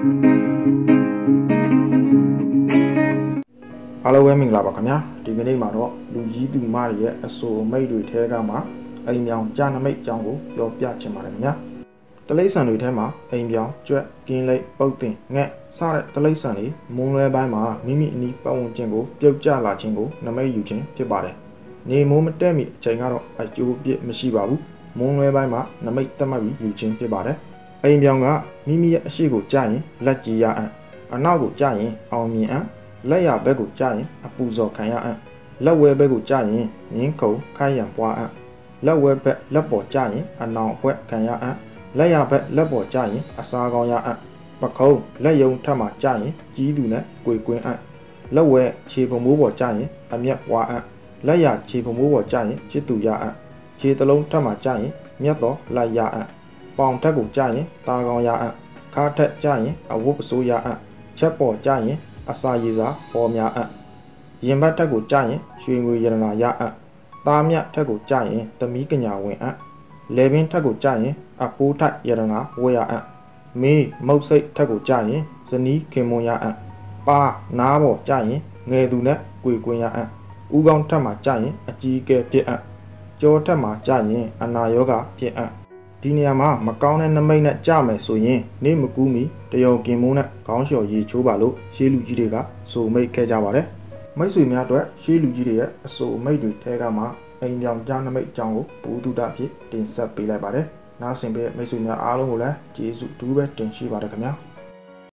အားလုံးပဲမင်္ဂလာပါခင်ဗျာဒီကနေ့မှာတော့လူကြီးသူမတွေရဲ့အဆိုအမိတ်တွေထဲကမှအိမ်ပြောင်ကြာနမိတ်အကြောင်းကိုပြောပြချင်ပါတယ်ခင်ဗျာတလိษံတွေထဲမှာအိမ်ပြောင်ကြွက်ကင်းလိပ်ပုတ်တင်ငှက်စတဲ့တလိษံတွေမုံလွဲပိုင်းမှာမိမိအနီးပတ်ဝန်းကျင်ကိုပြုတ်ကျလာခြင်းကိုနမိတ်ယူခြင်းဖြစ်ပါတယ်နေမိုးမတက်မီအချိန်ကတော့အကျိုးပြစ်မရှိပါဘူးမုံလွဲပိုင်းမှာနမိတ်တက်မှတ်ပြီးယူခြင်းဖြစ်ပါတယ် အိမ်ပြောင်ကမိမိရဲ့အရှိကိုကြာရင်လက်ကြီးရအံ့အနောက်ကိုကြာရင်အောင်မြင်အံ့လက်ရဘက်ကိုကြာရင်အပူဇော်ခံရအံ့လက်ဝဲဘက်ကိုကြာရင်ငင်းခုံခိုင်းရံပွားအံ့လက်ဝဲဘက်လက်ပေါ်ကြာရင်အနောင်ဘက်ခံရအံ့လက်ရဘက်လက်ပေါ်ကြာရင်အစာကောင်းရအံ့ပခုံးလက်ယုံထက်မှကြာရင်ကြီးသူနဲ့ကိုကွင်းအံ့လက်ဝဲခြေပုံမိုးပေါ်ကြာရင်အမျက်ပွားအံ့လက်ရခြေပုံမိုးပေါ်ကြာရင်ချစ်သူရအံ့ခြေတလုံးထက်မှကြာရင်မြတ်တော်လိုက်ရအံ့ ပေါင်ထက်ကိုကြာရင်ตาကောင်းရအံ့ခါထက်ကြာရင်အဝတ်ပစိုးရအံ့ချက်ပေါ်ကြာရင်အစာရည်စာပေါ်များအံ့ရင်ဘတ်ထက်ကိုကြာရင်ရွှေငွေရတနာရအံ့သားမြတ်ထက်ကိုကြာရင်သမီးကညာဝင်အံ့လေပင်ထက်ကိုကြာရင်အပိုးထက်ရတနာဝေရအံ့မေးမုတ်စိတ်ထက်ကိုကြာရင်ဇနီးခင်မွန်ရအံ့ပါနားပေါ်ကြာရင်ငယ်သူနဲ့ကြွေကွင်းရအံ့ဥကောင်းထက်မှာကြာရင်အကြီးကဲဖြစ်အံ့ကြောထက်မှာကြာရင်အနာယောဂဖြစ်အံ့ ဒီနေရာမှာမကောင်းတဲ့နမိတ်နဲ့ကြမယ်ဆိုရင်နေမကူးမီတယုံကင်မိုးနဲ့ခေါင်းလျှော်ရေချိုးပါလို့ရှေးလူကြီးတွေကဆိုမိတ်ခဲ့ကြပါတယ်မိတ်ဆွေများအတွက်ရှေးလူကြီးတွေရဲ့အဆိုမိတ်တွေထဲကမှအိမ်ပြောင်ကြားနမိတ်အကြောင်းကိုဘူတုဒဖြစ်တင်ဆက်ပေးလိုက်ပါတယ်နားဆင်ပေးမိတ်ဆွေများအားလုံးကိုလည်းကျေးဇူးတူပဲတင်ရှိပါတယ်ခင်ဗျာ